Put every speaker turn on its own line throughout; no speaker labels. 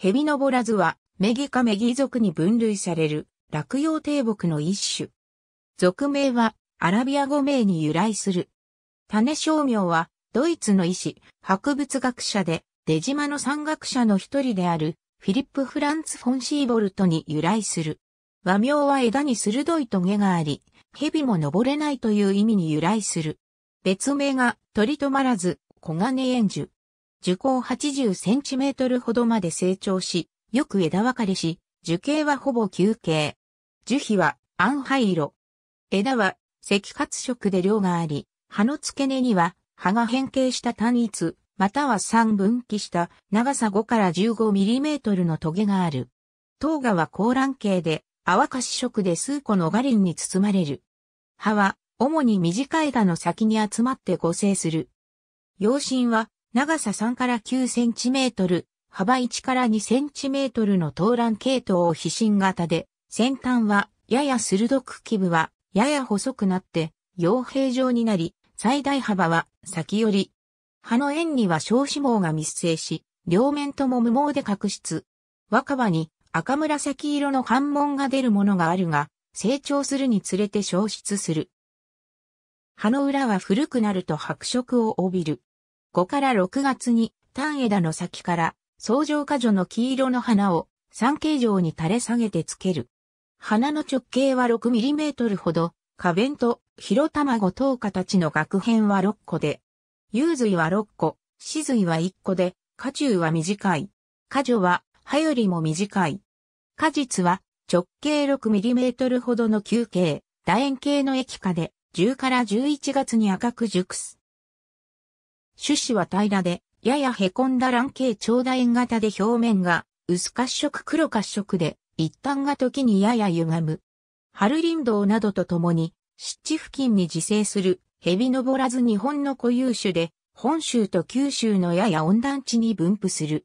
ヘビノボラズは、メギカメギ属に分類される、落葉低木の一種。属名は、アラビア語名に由来する。種商名は、ドイツの医師、博物学者で、出島の山岳者の一人である、フィリップ・フランツ・フォンシーボルトに由来する。和名は枝に鋭いトゲがあり、蛇も登れないという意味に由来する。別名が、鳥止まらず、小金円樹。樹高80センチメートルほどまで成長し、よく枝分かれし、樹形はほぼ球形。樹皮は暗灰色。枝は赤褐色で量があり、葉の付け根には葉が変形した単一、または三分岐した長さ5から15ミリメートルのトゲがある。頭芽は高卵形で泡かし色で数個のガリンに包まれる。葉は主に短い枝の先に集まって合成する。葉身は長さ3から9センチメートル、幅1から2センチメートルの頭卵系統を皮心型で、先端はやや鋭く基部はやや細くなって傭兵状になり、最大幅は先より。葉の円には小脂肪が密生し、両面とも無毛で角質。若葉に赤紫色の反紋が出るものがあるが、成長するにつれて消失する。葉の裏は古くなると白色を帯びる。5から6月に単枝の先から相乗果樹の黄色の花を三形状に垂れ下げてつける。花の直径は 6mm ほど、花弁と広卵等形の額片は6個で、幽髄は6個、死髄は1個で、花中は短い。果樹は葉よりも短い。果実は直径 6mm ほどの球形、楕円形の液化で、10から11月に赤く熟す。種子は平らで、やや凹んだ卵形長楕円型で表面が薄褐色黒褐色で、一端が時にやや歪む。春林道などとともに、湿地付近に自生するヘビ登らず日本の固有種で、本州と九州のやや温暖地に分布する。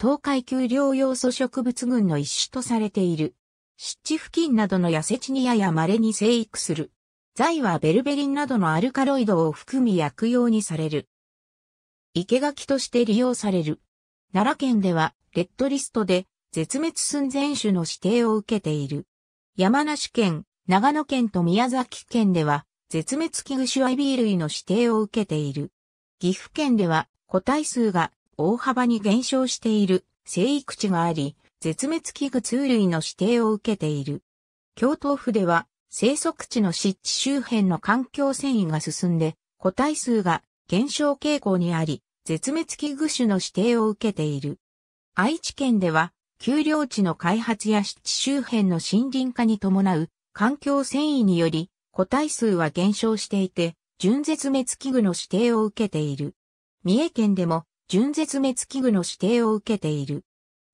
東海丘陵要素植物群の一種とされている。湿地付近などの痩せ地にやや稀に生育する。材はベルベリンなどのアルカロイドを含み薬用にされる。生垣として利用される。奈良県では、レッドリストで絶滅寸前種の指定を受けている。山梨県、長野県と宮崎県では、絶滅危惧種アイビー類の指定を受けている。岐阜県では、個体数が大幅に減少している生育地があり、絶滅危惧通類の指定を受けている。京都府では、生息地の湿地周辺の環境遷移が進んで、個体数が減少傾向にあり、絶滅危惧種の指定を受けている。愛知県では、丘陵地の開発や湿地周辺の森林化に伴う環境遷移により、個体数は減少していて、準絶滅危惧の指定を受けている。三重県でも、準絶滅危惧の指定を受けている。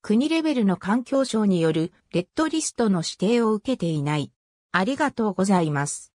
国レベルの環境省によるレッドリストの指定を受けていない。ありがとうございます。